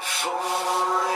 If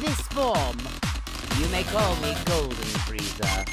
This form. You may call me Golden Freezer.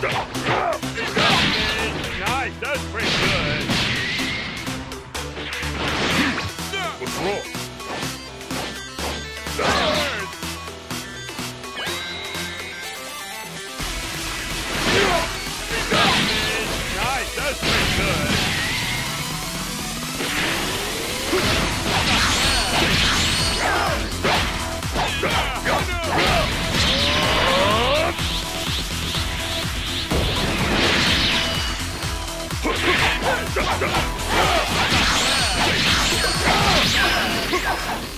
Nice, that's pretty good. What's wrong? Ha ha ha!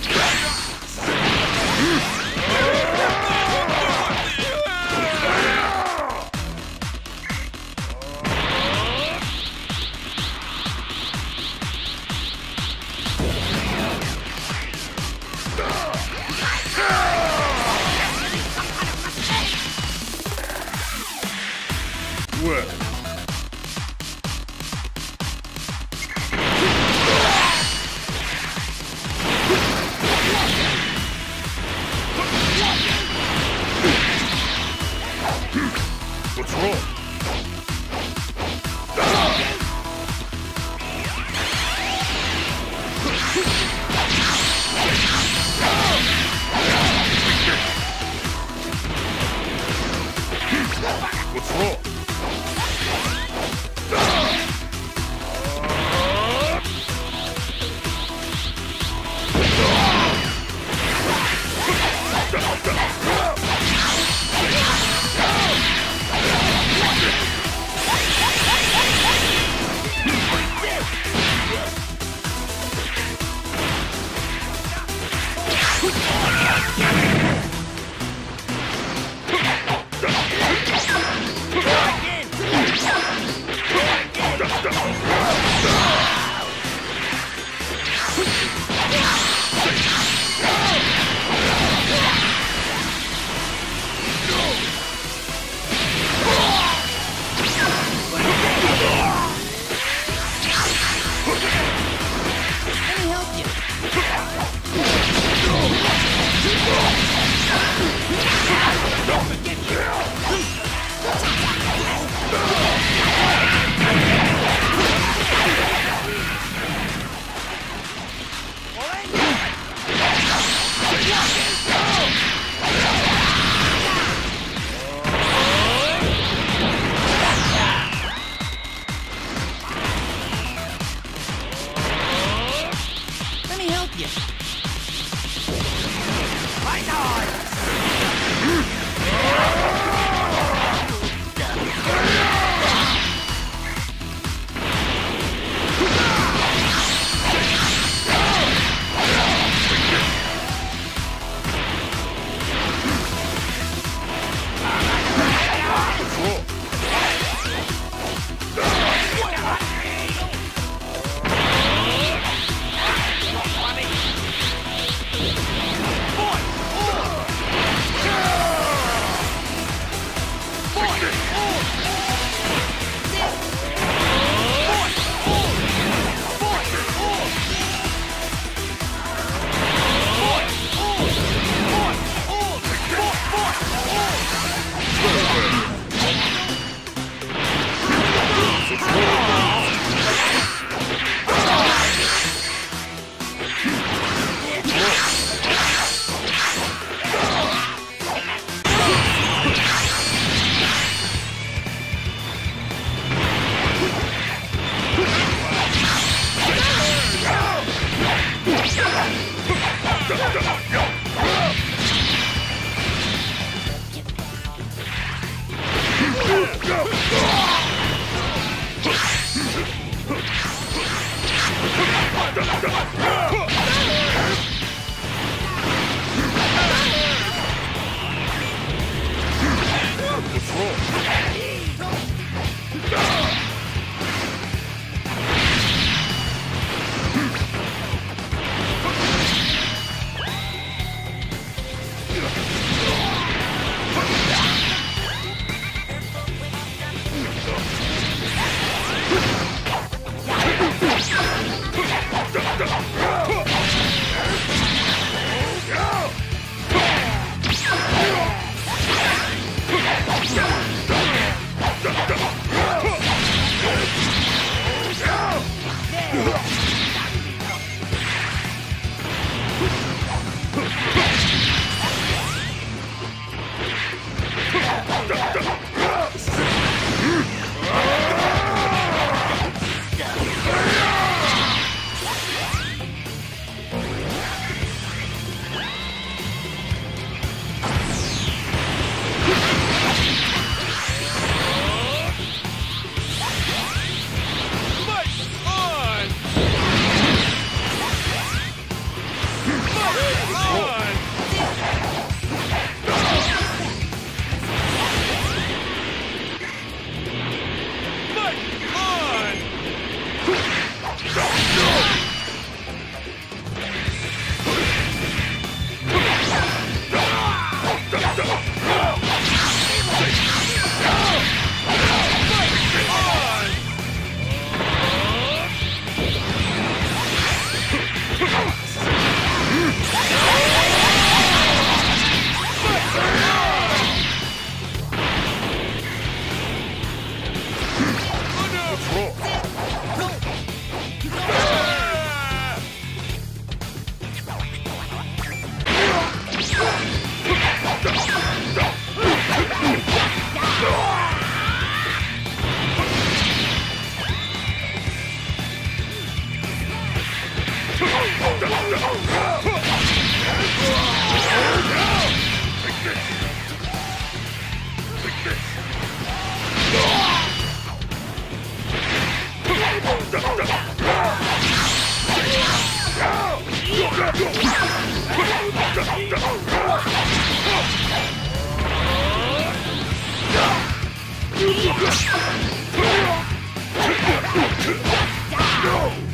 No!